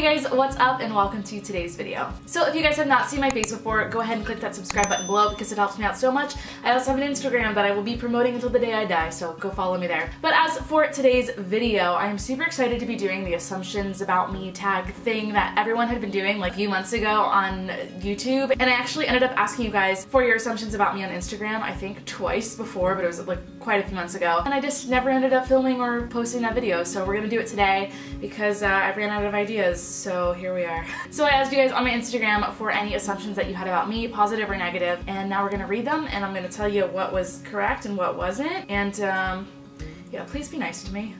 Hey guys, what's up and welcome to today's video. So if you guys have not seen my face before, go ahead and click that subscribe button below because it helps me out so much. I also have an Instagram that I will be promoting until the day I die, so go follow me there. But as for today's video, I am super excited to be doing the assumptions about me tag thing that everyone had been doing like a few months ago on YouTube. And I actually ended up asking you guys for your assumptions about me on Instagram, I think twice before, but it was like quite a few months ago. And I just never ended up filming or posting that video, so we're gonna do it today because uh, I ran out of ideas, so here we are. So I asked you guys on my Instagram for any assumptions that you had about me, positive or negative, and now we're gonna read them and I'm gonna tell you what was correct and what wasn't. And um, yeah, please be nice to me.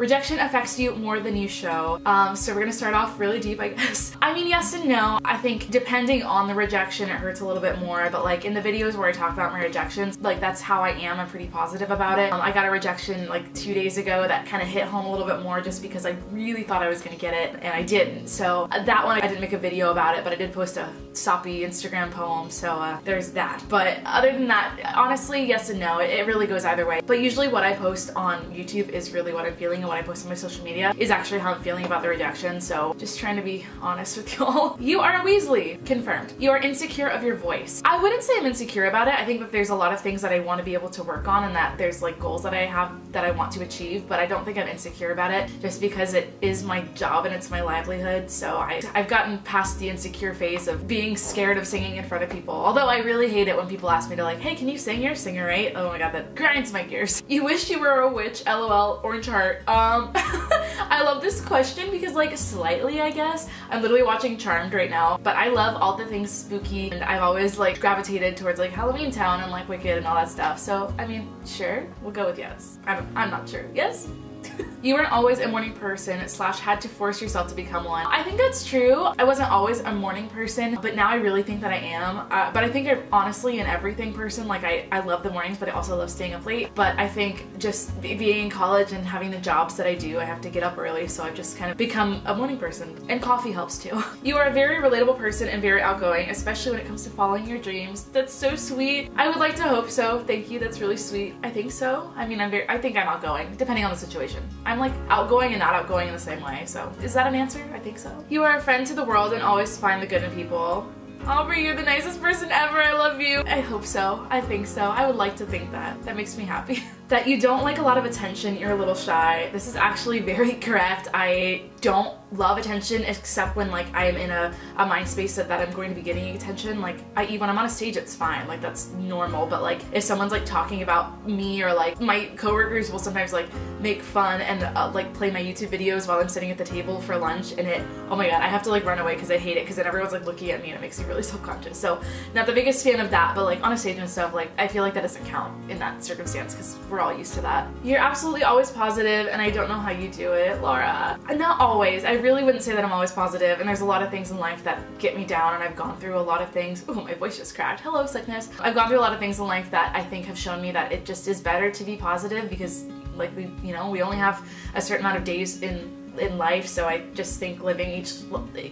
Rejection affects you more than you show. Um, so we're gonna start off really deep, I guess. I mean, yes and no. I think depending on the rejection, it hurts a little bit more. But like in the videos where I talk about my rejections, like that's how I am. I'm pretty positive about it. Um, I got a rejection like two days ago that kind of hit home a little bit more just because I really thought I was gonna get it and I didn't. So uh, that one, I didn't make a video about it, but I did post a soppy Instagram poem. So uh, there's that. But other than that, honestly, yes and no. It, it really goes either way. But usually what I post on YouTube is really what I'm feeling what I post on my social media is actually how I'm feeling about the rejection. So just trying to be honest with y'all. You are a Weasley. Confirmed. You are insecure of your voice. I wouldn't say I'm insecure about it. I think that there's a lot of things that I want to be able to work on and that there's like goals that I have that I want to achieve, but I don't think I'm insecure about it just because it is my job and it's my livelihood. So I, I've gotten past the insecure phase of being scared of singing in front of people. Although I really hate it when people ask me to like, hey, can you sing? You're a singer, right? Oh my god, that grinds my gears. You wish you were a witch, lol, orange heart. Um, Um, I love this question because like slightly I guess. I'm literally watching Charmed right now but I love all the things spooky and I've always like gravitated towards like Halloweentown and like Wicked and all that stuff so I mean sure we'll go with yes. I'm, I'm not sure. Yes? you weren't always a morning person slash had to force yourself to become one. I think that's true. I wasn't always a morning person, but now I really think that I am. Uh, but I think I'm honestly an everything person. Like I, I love the mornings, but I also love staying up late. But I think just being in college and having the jobs that I do, I have to get up early. So I've just kind of become a morning person and coffee helps too. you are a very relatable person and very outgoing, especially when it comes to following your dreams. That's so sweet. I would like to hope so. Thank you. That's really sweet. I think so. I mean, I'm very, I think I'm outgoing depending on the situation. I'm like outgoing and not outgoing in the same way, so is that an answer? I think so. You are a friend to the world and always find the good in people. Aubrey, you're the nicest person ever. I love you. I hope so. I think so. I would like to think that. That makes me happy. that you don't like a lot of attention. You're a little shy. This is actually very correct. I don't love attention except when like I am in a, a mind space that, that I'm going to be getting attention. Like I when I'm on a stage it's fine, like that's normal. But like if someone's like talking about me or like my coworkers will sometimes like make fun and uh, like play my YouTube videos while I'm sitting at the table for lunch and it, oh my god, I have to like run away because I hate it because then everyone's like looking at me and it makes me really self-conscious. So not the biggest fan of that, but like on a stage and stuff, like I feel like that doesn't count in that circumstance because we're all used to that. You're absolutely always positive and I don't know how you do it, Laura. Not always. I really wouldn't say that I'm always positive and there's a lot of things in life that get me down and I've gone through a lot of things. Oh, my voice just cracked. Hello, sickness. I've gone through a lot of things in life that I think have shown me that it just is better to be positive because like we, you know, we only have a certain amount of days in in life so I just think living each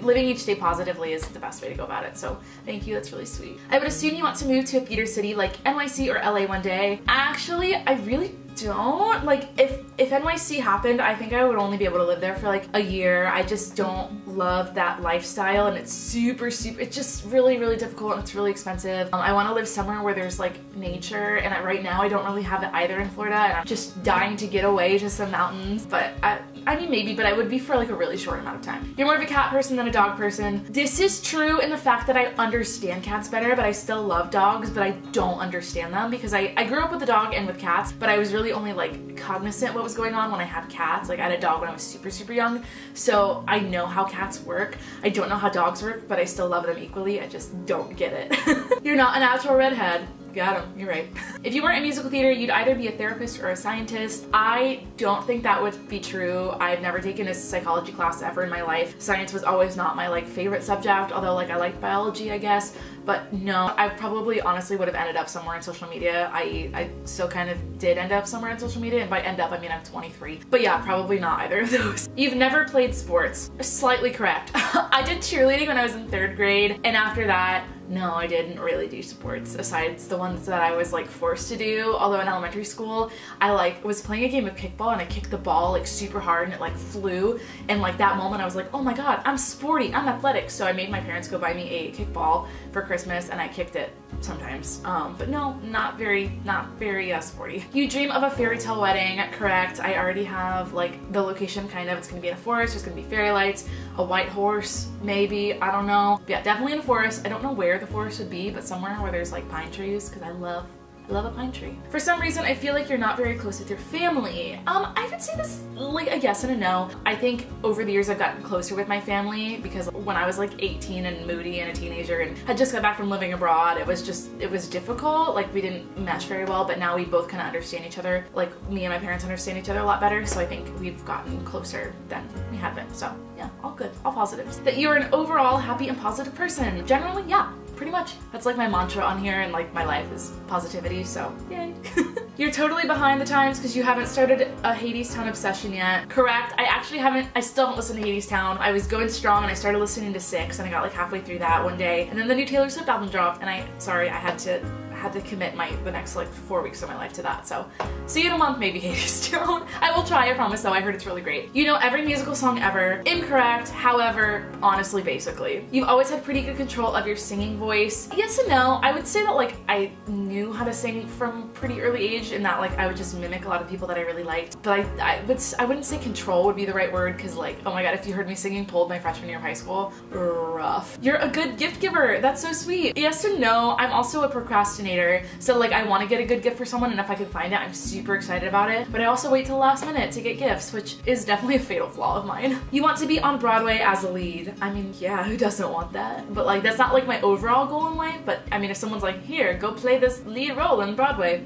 living each day positively is the best way to go about it so thank you that's really sweet I would assume you want to move to a theater city like NYC or LA one day actually I really don't like if if NYC happened I think I would only be able to live there for like a year. I just don't love that lifestyle and it's super super it's just really really difficult and it's really expensive. Um, I want to live somewhere where there's like nature and I, right now I don't really have it either in Florida and I'm just dying to get away to some mountains but I, I mean maybe but I would be for like a really short amount of time you're more of a cat person than a dog person this is true in the fact that I understand cats better but I still love dogs but I don't understand them because I, I grew up with a dog and with cats but I was really only like cognizant what was going on when I had cats. Like I had a dog when I was super, super young. So I know how cats work. I don't know how dogs work, but I still love them equally. I just don't get it. You're not a natural redhead. Got him, you're right. if you weren't in musical theater, you'd either be a therapist or a scientist. I don't think that would be true. I've never taken a psychology class ever in my life. Science was always not my like favorite subject, although like I liked biology, I guess. But no, I probably honestly would have ended up somewhere in social media. I, I still kind of did end up somewhere in social media, and by end up, I mean I'm 23. But yeah, probably not either of those. You've never played sports. Slightly correct. I did cheerleading when I was in third grade, and after that, no, I didn't really do sports besides the ones that I was like forced to do. Although in elementary school, I like was playing a game of kickball and I kicked the ball like super hard and it like flew. And like that moment, I was like, oh my god, I'm sporty, I'm athletic. So I made my parents go buy me a kickball for Christmas and I kicked it sometimes. Um, but no, not very, not very uh, sporty. You dream of a fairy tale wedding, correct? I already have like the location kind of. It's gonna be in a forest. There's gonna be fairy lights, a white horse, maybe. I don't know. But yeah, definitely in a forest. I don't know where the forest would be, but somewhere where there's like pine trees because I love love a pine tree. For some reason, I feel like you're not very close with your family. Um, I would say this like a yes and a no. I think over the years I've gotten closer with my family because when I was like 18 and moody and a teenager and had just got back from living abroad, it was just, it was difficult. Like we didn't mesh very well, but now we both kind of understand each other. Like me and my parents understand each other a lot better. So I think we've gotten closer than we had been. So yeah, all good, all positives. That you're an overall happy and positive person. Generally, yeah, pretty much. That's like my mantra on here and like my life is positivity, so yay. You're totally behind the times because you haven't started a Hadestown obsession yet. Correct, I actually haven't, I still haven't listened to Hadestown. I was going strong and I started listening to Six and I got like halfway through that one day. And then the new Taylor Swift album dropped and I, sorry, I had to had to commit my the next like four weeks of my life to that. So see you in a month, maybe Hadestown. I will try, I promise though. I heard it's really great. You know every musical song ever. Incorrect, however, honestly, basically. You've always had pretty good control of your singing voice. Yes and no. I would say that like I knew how to sing from pretty early age and that like I would just mimic a lot of people that I really liked. But I, I would I wouldn't say control would be the right word because like oh my god if you heard me singing pulled my freshman year of high school rough. You're a good gift giver. That's so sweet. Yes and no. I'm also a procrastinator. So like I want to get a good gift for someone and if I can find it, I'm super excited about it. But I also wait till the last minute to get gifts, which is definitely a fatal flaw of mine. You want to be on Broadway as a lead. I mean, yeah, who doesn't want that? But like that's not like my overall goal in life, but I mean if someone's like, here, go play this lead role in Broadway,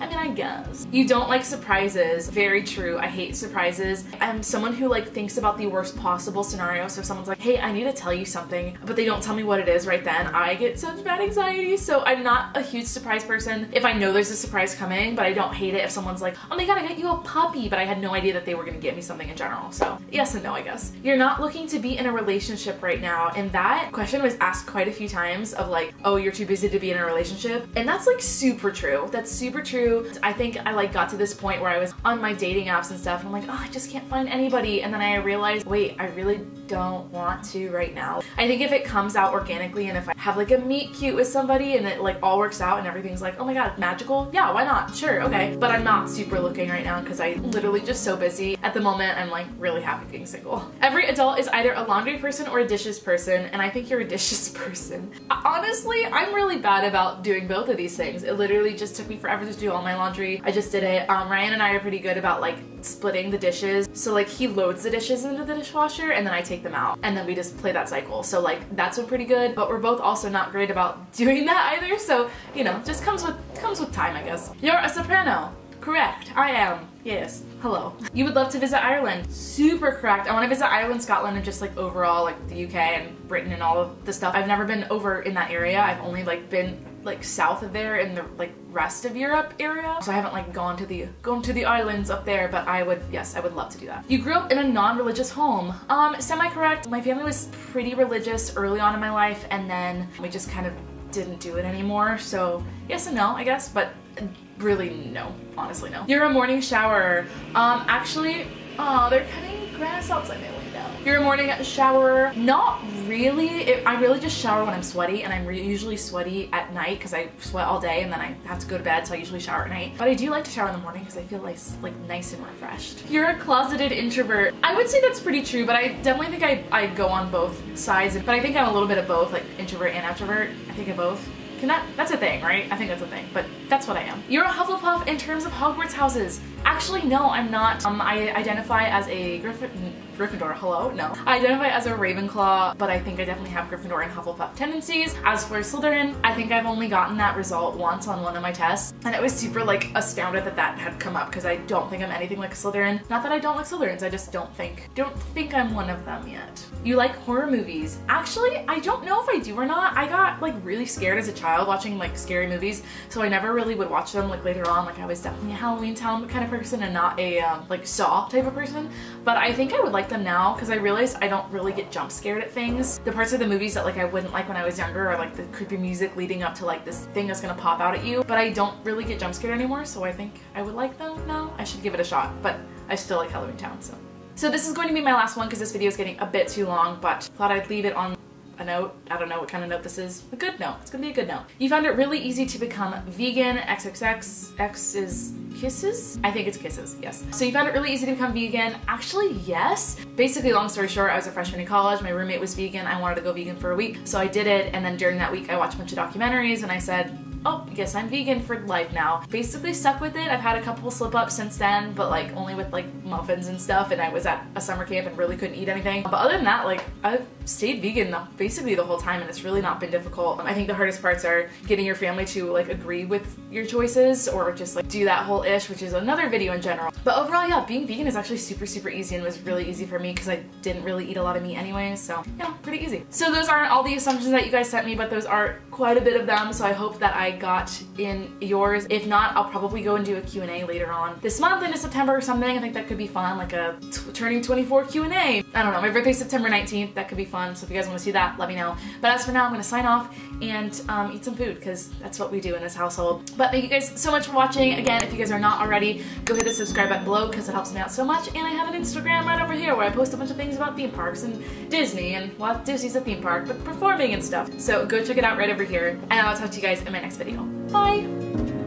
I mean, I guess. You don't like surprises. Very true. I hate surprises. I'm someone who like thinks about the worst possible scenario. So if someone's like, hey, I need to tell you something, but they don't tell me what it is right then, I get such bad anxiety. So I'm not a huge surprise person if I know there's a surprise coming, but I don't hate it if someone's like, oh my god, I got you a puppy, but I had no idea that they were gonna get me something in general. So yes and no, I guess. You're not looking to be in a relationship right now. And that question was asked quite a few times of like, oh, you're too busy to be in a relationship. And that's like super true. That's super true I think I like got to this point where I was on my dating apps and stuff and I'm like, oh, I just can't find anybody. And then I realized, wait, I really don't want to right now. I think if it comes out organically and if I have like a meet cute with somebody and it like all works out and everything's like, oh my god, magical, yeah, why not? Sure, okay. But I'm not super looking right now because I literally just so busy. At the moment, I'm like really happy being single. Every adult is either a laundry person or a dishes person, and I think you're a dishes person. Honestly, I'm really bad about doing both of these things. It literally just took me forever to do all my laundry. I just did it. Um, Ryan and I are pretty good about like splitting the dishes. So like he loads the dishes into the dishwasher and then I take them out and then we just play that cycle. So like that's been pretty good, but we're both also not great about doing that either. So, you know, just comes with comes with time, I guess. You're a soprano. Correct. I am. Yes. Hello. You would love to visit Ireland. Super correct. I want to visit Ireland, Scotland, and just like overall like the UK and Britain and all of the stuff. I've never been over in that area. I've only like been like south of there in the like rest of Europe area. So I haven't like gone to the gone to the islands up there, but I would yes, I would love to do that. You grew up in a non-religious home. Um, semi-correct. My family was pretty religious early on in my life and then we just kind of didn't do it anymore. So yes and no, I guess, but really no, honestly no. You're a morning shower. Um, actually, oh, they're cutting grass outside my you're a morning shower. Not really. It, I really just shower when I'm sweaty and I'm usually sweaty at night because I sweat all day and then I have to go to bed so I usually shower at night. But I do like to shower in the morning because I feel like, like nice and refreshed. If You're a closeted introvert. I would say that's pretty true but I definitely think I, I go on both sides. But I think I'm a little bit of both like introvert and extrovert. I think of both. Can that, that's a thing, right? I think that's a thing, but that's what I am. You're a Hufflepuff in terms of Hogwarts houses. Actually, no, I'm not. Um, I identify as a Griffin Gryffindor, hello? No. I identify as a Ravenclaw, but I think I definitely have Gryffindor and Hufflepuff tendencies. As for Slytherin, I think I've only gotten that result once on one of my tests, and it was super like astounded that that had come up because I don't think I'm anything like a Slytherin. Not that I don't like Slytherins, I just don't think, don't think I'm one of them yet. You like horror movies. Actually, I don't know if I do or not. I got like really scared as a child watching like scary movies, so I never really would watch them like later on. Like I was definitely a Halloweentown kind of person and not a um, like Saw type of person, but I think I would like them now because I realized I don't really get jump scared at things. The parts of the movies that like I wouldn't like when I was younger are like the creepy music leading up to like this thing that's gonna pop out at you. But I don't really get jump scared anymore, so I think I would like them now. I should give it a shot, but I still like Halloweentown, so. So this is going to be my last one because this video is getting a bit too long, but thought I'd leave it on a note. I don't know what kind of note this is. A good note. It's gonna be a good note. You found it really easy to become vegan. XXX. X is kisses? I think it's kisses, yes. So you found it really easy to become vegan. Actually, yes. Basically, long story short, I was a freshman in college. My roommate was vegan. I wanted to go vegan for a week. So I did it. And then during that week, I watched a bunch of documentaries and I said, oh, I guess I'm vegan for life now. Basically stuck with it. I've had a couple slip ups since then, but like only with like muffins and stuff. And I was at a summer camp and really couldn't eat anything. But other than that, like I've stayed vegan basically the whole time and it's really not been difficult. I think the hardest parts are getting your family to like agree with your choices or just like do that whole ish, which is another video in general. But overall, yeah, being vegan is actually super, super easy and was really easy for me because I didn't really eat a lot of meat anyway. So yeah, pretty easy. So those aren't all the assumptions that you guys sent me, but those are quite a bit of them. So I hope that I got in yours. If not, I'll probably go and do a Q&A later on this month into September or something. I think that could be fun, like a turning 24 Q&A. I don't know, my birthday's September 19th. That could be fun. So if you guys want to see that, let me know. But as for now, I'm going to sign off and um, eat some food because that's what we do in this household. But thank you guys so much for watching. Again, if you guys are not already, go hit the subscribe button below because it helps me out so much. And I have an Instagram right over here where I post a bunch of things about theme parks and Disney and well, Disney's a theme park, but performing and stuff. So go check it out right over here. And I'll talk to you guys in my next video. Bye!